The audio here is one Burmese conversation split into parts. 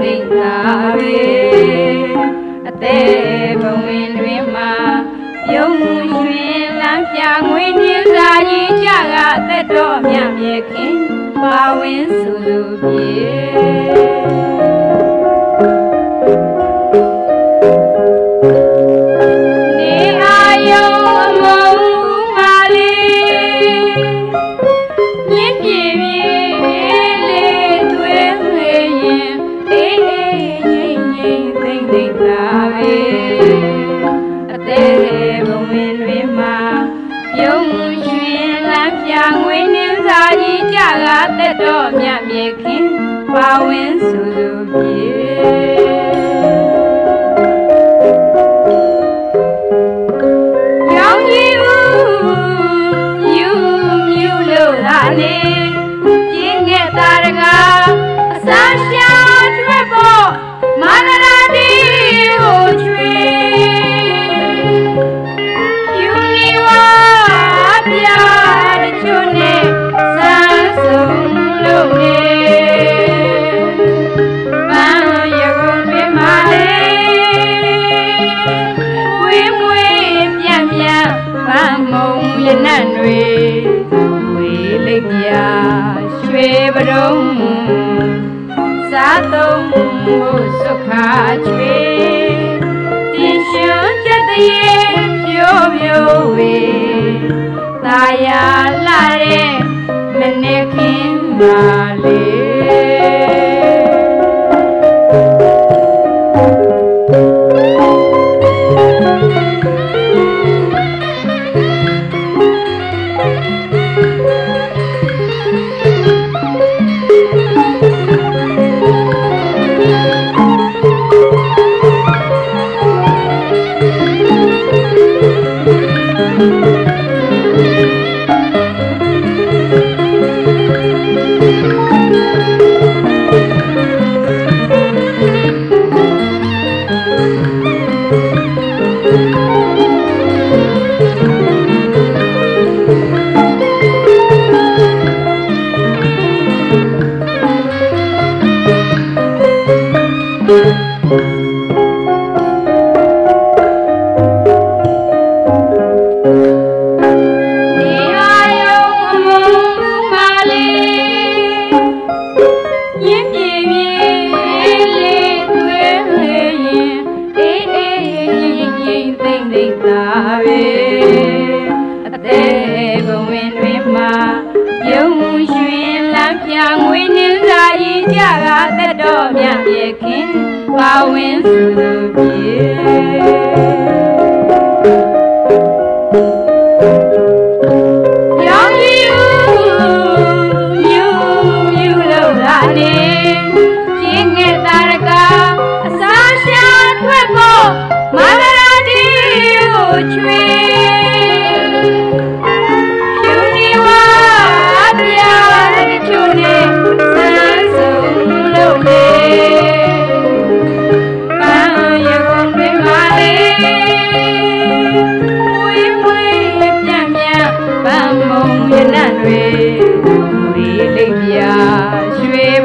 သာပဲအသေးဘဝင်တွင်မှာပြုံးမှုရွှင်လမ်းပြငွေနှင်းစာကြီးကြကအသက်တော်မြတ်မြဲခင်ပါဝင်စုလူပြေ သိမ့်သိမ့်သာပဲအသေးဘုံဝင်တွင်မှာပြုံးရွှင်လမ်းပြငွေနှင်းစာကြီးကြကတက်တော်မြတ်မြေခင်ပါဝင်စုစုပြေ နံ့တွေဝေးလိပ်ပြရွှေပရုံစားသုံးဖို့สุခာချွေတင်ရှင်ချက်တရေဖြိုးဖြိုးဝေတာယာလာတဲ့မနေ့ခင်ပါလေ င်ပြေပြေလေးသွေးသွေးရင်အေးအေးငိမ့်ငိမ့်သိမ့်သိမ့်သာပဲအသေးဘဝင်တွင်မှာပြုံးရွှင်လမ်းပြငွေနှင်းစာကြီးကြကသက်တော်မြတ်ပြေခင်ပါဝင်စုသူပြေ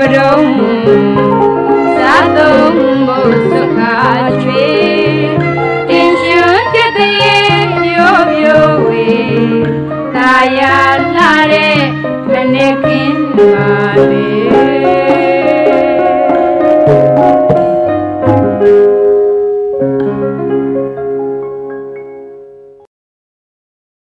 ရွှေပရုံစား